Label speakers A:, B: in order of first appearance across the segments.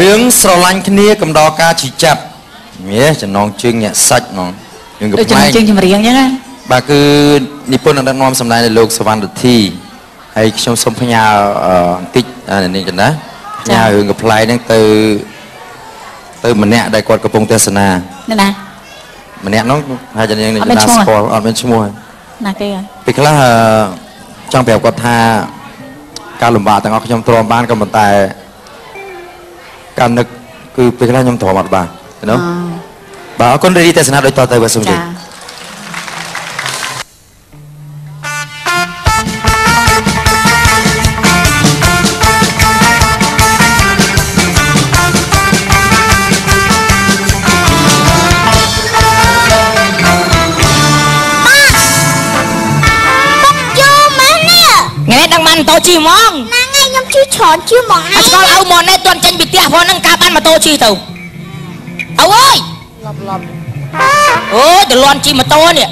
A: រឿងស្រឡាញ់គ្នាកំដរការជីចាប់មាសចំណងជើងញាក់សាច់ហ្មងរឿងកំ
B: ដូច
A: ប្ចំ
B: ណ
A: លែ
B: ង
A: ង
B: ជើងចម្រៀងអញ្ចឹងណា
A: បាទគឺនិពន្ធអនុនាំសម្ដែងដោយលោកសវណ្ណរិទ្ធីហើយខ្ញុំសូមផ្ញើអឺបន្តិចអានេះកណ្ណាផ្ញើរឿងកំប្លែងហ្នឹងទៅទៅម្នាក់ដែលគាត់កំពុងទេសនា
B: ណាណា
A: ម្នាក់ហ្នឹងហើយជាយើង
B: អត់មាន
A: ណា
B: ឈ្មោះ
A: ស្គាល់អត់មានឈ្មោះ
B: ណាគេហ៎
A: ពេលខ្លះអឺចង់ប្រាប់គាត់ថាការលំបាកទាំងអស់ខ្ញុំទ្រាំបានក៏ប៉ុន្តែ ការនឹកគឺពេលខ្លះខ្ញុំទ្រាំអត់បានណាបាទអរគុណរីរីទេសនាដូចតទៅបាទសូមជម្រា
B: ចា
A: ប
C: ជូម៉ែនេះ
D: ថ្ងៃដឹងបានម៉ូតូជិះហ្មង
C: ណាថ្ងៃខ្ញុំជិះ ច្រើនជិះហ្មង
D: អាឆ្កល់ឪមកនេះទាន់ចេញពីផ្ទះផងហ្នឹងការបានម៉ូតូជិះទៅឪអើយអូយតលន់ជិះម៉ូតូនេះ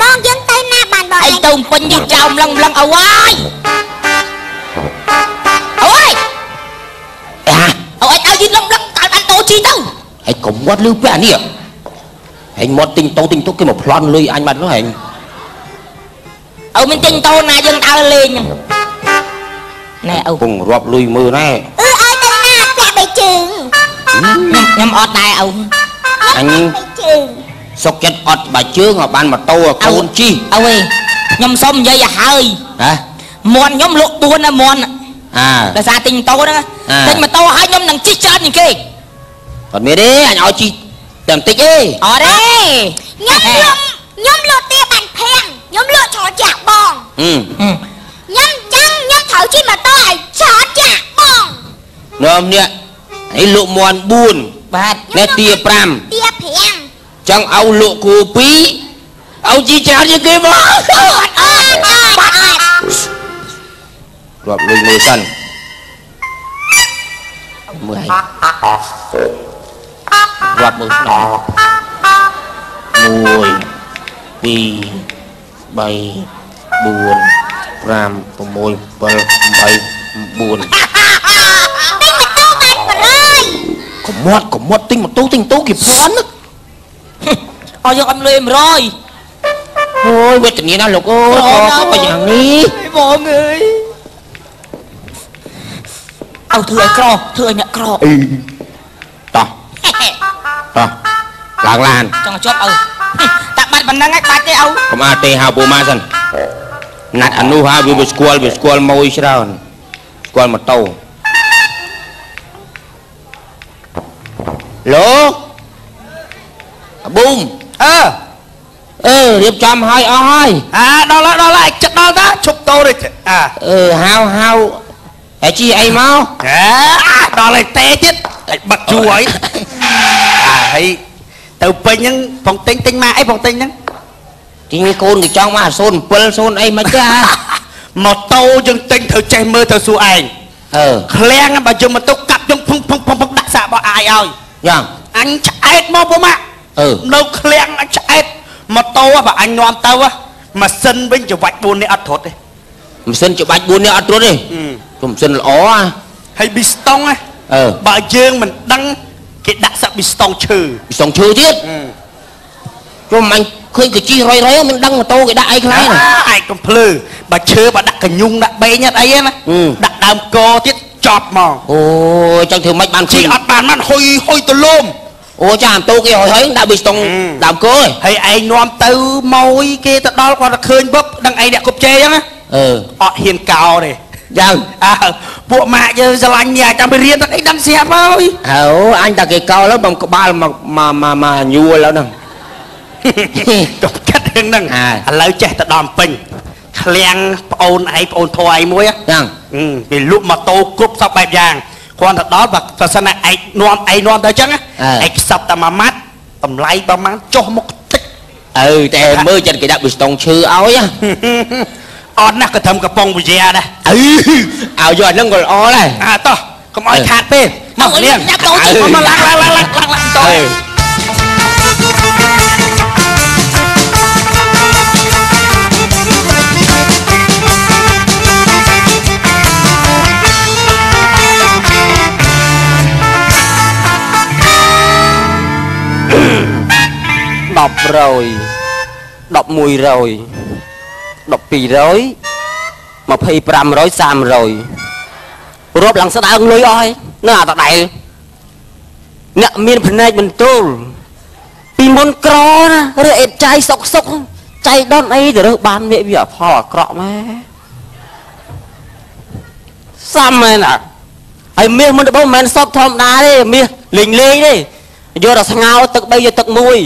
C: បងយើងទៅណាបានបង
D: ឯងទៅពេញយឺតចោលម្លឹងម្លឹងឪអើយឪអើយអាឪអើយឲ្យយឺតម្លឹងម្លឹងកាលបានតូជិះទៅ
E: ហែងកុំមាត់លឺពាក់នេះហែងមាត់ទិញតោទិញទុកគេមកប្លន់លុយអញបាត់នោះហែង
D: ឪមានទិញតូណាយើងដើរលេងហ្នឹង ណែឪ
E: ពងរាប់លុយមើលណែ
C: អឺឲ្យទៅណាពាក់បីជើង
D: ខ្ញុំខ្ញុំអត់ដែរឪ
E: អញ
C: បីជើង
E: សុកចិត្តអត់បាច់ជើងឲ្យបានម៉ូតូឲ្យកូនជិះ
D: ឪអើយខ្ញុំសុំនិយាយឲ្យហើយ
E: ហ៎
D: មន់ខ្ញុំលក់4ណាមន់
E: អា
D: ដោយសារទិញម៉ូតូហ្នឹង
E: អ่า
D: ទិញម៉ូតូហើយខ្ញុំនឹងជិះច្រើនជាងគេ
E: អត់មានទេអញឲ្យជិះតែបន្តិចទេ
D: អត់ទេ
C: ខ្ញុំលក់ខ្ញុំលក់ទាបាញ់ភាំងខ្ញុំលក់ច្រើនចាក់បង
E: ហឹម
C: ខ្ញុំចឹ ងខ្ញុំត្រូវជិះម៉ូតូឲ្យច្រើនចាក់បង
E: នាំនេះឯងលក់មន់4
D: បាទ
E: នេះទា5
C: ទាប្រាំង
E: ចង់ឲ្យលក់ គូ2ឲ្យជីច្រើនជាងគេមក
C: អត់អត់អត់អត់អត់
E: រាប់លុយមើលសិនមើលឲ្យរាប់មើលស្ដង1 2 3 4 5 6 7 8 9
C: ទិញម៉ូតូបានកន្លែង
E: កុំមាត់កុំមាត់ទិញម៉ូតូទិញម៉ូតូគេប្លន់ណា
D: អស់យើងអត់លុយ100
E: អូយវេទនាណាលោកអើយ
D: អូ
E: ខ
D: យ
E: កក៏យ៉ាងនេះ
D: បងអើយអោធ្វើឲ្យក្រធ្វើឲ្យអ្នកក្រ
E: អីតោះតោះឡើងឡាន
D: ចង់ឲ្យជាប់ឪតាបាត់ប៉ុណ្ណឹងឯងបាច់ទេឪ
E: កុំអាចទេហៅពូម៉ាសិន ណាត់អានោះហៅវាវាស្គាល់វាស្គាល់ម៉ួយច្រើនស្គាល់ម៉ូតូឡូអាប៊ូម
F: អើ
E: អឺរៀបចំឲ្យអស់ហើយ
F: អាដល់ហើយដល់ហើយចិត្តដល់តាឈប់តោទេអា
E: អឺហៅហៅហើយជីអីមក
F: អាដល់ហើយតេទៀតតែបឹកជួរហើយអាហើយទៅពេញហ្នឹងផងទិញទិញមកអីផងទិញហ្នឹង
E: ទីនេះកូនគេចង់មក07 0អីមិនទេហ่า
F: ម៉ូតូយើងទិញត្រូវចេះមើលត្រូវសួរឯង
E: អឺ
F: ឃ្លាំងបើយើងម៉ូតូកាប់យើងភឹងភឹងភឹងភឹងដាក់សាកបោះអាយឲ្យ
E: យ៉ាង
F: អញឆ្អែតមកពុំម៉ាក់
E: អឺ
F: នៅឃ្លាំងអញឆ្អែតម៉ូតូបើអញនាំទៅម៉ាស៊ីនវិញច្រវាច់4នេះអត់ត្រត់ទេ
E: ម៉ាស៊ីនច្បាច់4នេះអត់ត្រួតទេគឺម៉ាស៊ីនល្អហ่า
F: ហើយប៊ីស្តុងណា
E: អឺ
F: បើយើងមិនដឹងគេដាក់សាក់ប៊ីស្តុងឈើ
E: ពីសងឈើទៀតជុំអញ ឃើញគេជិះរយរយមិនដឹងម៉ូតូគេដាក់អីខ្លះណា
F: ឯងកំភ្លឺបើឈើបើដាក់កញ្ញុងដាក់បេងអីណាដាក់ដើមកទៀតចប់មក
E: អូចឹងធ្វើម៉េចបានឃើញ
F: អត់បានបានហុយហុយទលំ
E: អូចាអំតូគេហុយហុយដាក់ប៊ីស្តុងដើមកឯង
F: ហើយឯងនាំទៅម៉ួយគេទៅដល់គាត់ទៅឃើញបឹបដឹងឯងអ្នកគប់ជេចឹងណា
E: អឺ
F: អត់ហ៊ានកោទេ
E: យ៉ាង
F: អើពួកម៉ាក់យើងស្រឡាញ់នេះអាចចាំទៅរៀនទៅអីដឹងស្រាប់ហើយ
E: អូអញតាគេកោលទៅបំក្បាលមកមកមកញួលទៅហ្នឹង
F: កុំគិតរឿងហ្នឹងឥឡូវចេះទៅដំពេញឃ្លាំងប្អូនឯងប្អូនធัวឯងមួយហ្នឹ
E: ង
F: វាលក់ម៉ូតូគ្រប់សពបែបយ៉ាងគ្រាន់តែដល់បើប្រសិនឯងនាំឯងនាំទៅអញ្ចឹងឯងខ្សឹបតែមួយម៉ាត់តម្លៃប្រហែលចុះមកតិច
E: អើតែមើលចិត្តគេដាក់ប៊ីស្តុងឈើឲ្យ
F: អត់ណាស់ក៏ធ្វើកំប៉ុងវិជាដែរ
E: អីឲ្យយកអាហ្នឹងក៏ល្អដែរ
F: អាតោះកុំឲ្យខាតពេលមកលៀង
D: ដាក់ទៅ
F: មកឡើងឡើងឡើងឡើងឡើងទៅ 1000 1100
E: 1200 2500 30
B: រាប់ឡើងស្ដើងលុយអស់ហើយនៅអាតដែលអ្នកមានភ្នែកមិនទ្រូលពីមុនក្រណារើអេតចៃសុកសុកចៃដុនអីទៅរើបានវាវាផលអាក្រក់ម៉ែសំមែនអត់ហើយមាសមុនដំបូងមិនមែនសពធម្មតាទេមាសលេងលេងទេយកដល់ស្ងោទឹកបីយកទឹកមួយ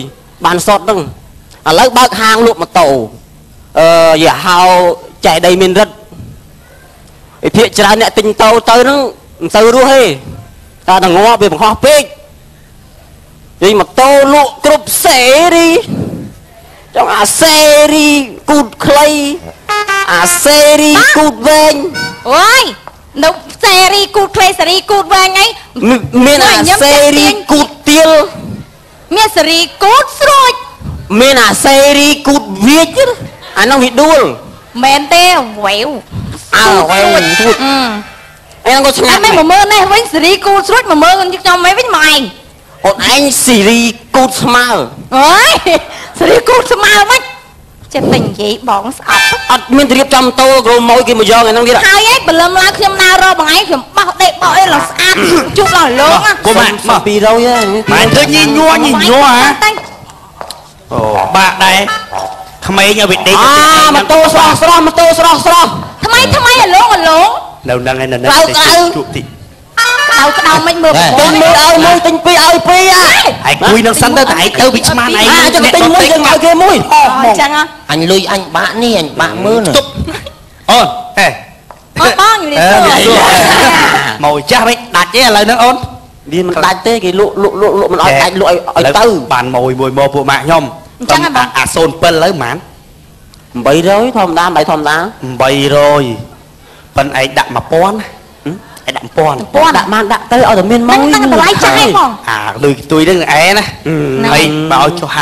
B: បានសតហ្នឹងឥឡូវបើកហាងលក់ម៉ូតូអឺយាហៅចែកដីមានរិទ្ធឯភាកច្រើនអ្នកទិញតោទៅហ្នឹងមិនទៅរស់ទេតែតែងាប់វាបង្ហោះពេកនិយាយម៉ូតូលក់គ្រប់សេរីចង់អាសេរីគូតខ្លីអាសេរីគូតវែង
C: អូយនៅសេរីគូតក្លេសេរីគូតវែងអី
B: មានមានអាសេរីគូតទៀល
C: មានសេរីគូតស្រួច
B: មានអាសេរីគូតវាចទៀតអានោះវាដួល
C: មែនទេវ៉ែវ
B: អើវ៉ៃធូត
C: អឺ
B: អីហ្នឹងក៏ស្ងា
C: អ
B: ត់
C: ត់មិនមើលនេះវិញសេរីគូតស្រួចមកមើលខ្ញុំមិនវិញមកឯង
B: អូនឯងសេរីគូតស្មើ
C: អូយសេរីគូតស្មើវិញ ចិត្តតែនិយាយបងស្អប់
B: អត់មានត្រៀបចំតោគ្រូម៉ួយគេមកយកឯហ្នឹងទៀត
C: ហើយឯងបលឹមឡើងខ្ញុំដើររកបងឯងខ្ញុំបោះដេកបោះអីឡើងស្អាតជុកឡើងលោងណា
F: កុំម៉ាក់មក
B: 200ហ៎
F: ម៉ែឃើញញីញ័រញីញ័រហ៎អូបាក់ដែរក្មេងឲ្យវាដេក
B: អាម៉ូតូស្រស់ស្រស់ម៉ូតូស្រស់ស្រស់
C: ថ្មីថ្មីអាលោងអាលោង
F: នៅហ្នឹងឯនៅហ្នឹង
B: ក្តៅក្តៅ
F: ជួបតិច
C: ក្តៅក្តៅមិនមើល
B: ទិញមួយឲ្យមួយទិញពីរឲ្យពីរអា
F: ឯងគួយនឹងសិនទៅតែឯងទៅវាឆ្មានឯង
B: អាចាំទិញមួយយើងឲ្យគេមួយ
C: អញ្ចឹងហ៎
D: អញលុយអញបាក់នេះអញបាក់មើល
F: ទប់អូនហេ
C: អូនបងយូរ
F: អឺ
C: សួរ
F: មានសួរមកចាស់វិញដាច់ទេឥឡូវហ្នឹងអូន
B: វាមិនដាច់ទេគេលក់លក់លក់លក់មិនឲ្យដាច់លក់ឲ្យឲ្យទៅ
F: បានមួយមួយមកពួកម៉ាក់ខ្ញុំ
C: អញ្ចឹងហ៎បង
F: អា07ឥឡូវហ្មង
B: 800ធម្មតាមិនធម្មតា
F: 800ប៉ិនឯងដាក់1000 ណាឯងដាក់1000
C: ពាន់
B: ដាក់បានដាក់ទៅឲ្យតែមាន
C: ហ្នឹង
B: មួយ
C: ហ្នឹងតម្លៃចាស់ឯងបង
F: អាលុយខ្ទួយហ្នឹងឯងណាហើយបើឲ្យចុះ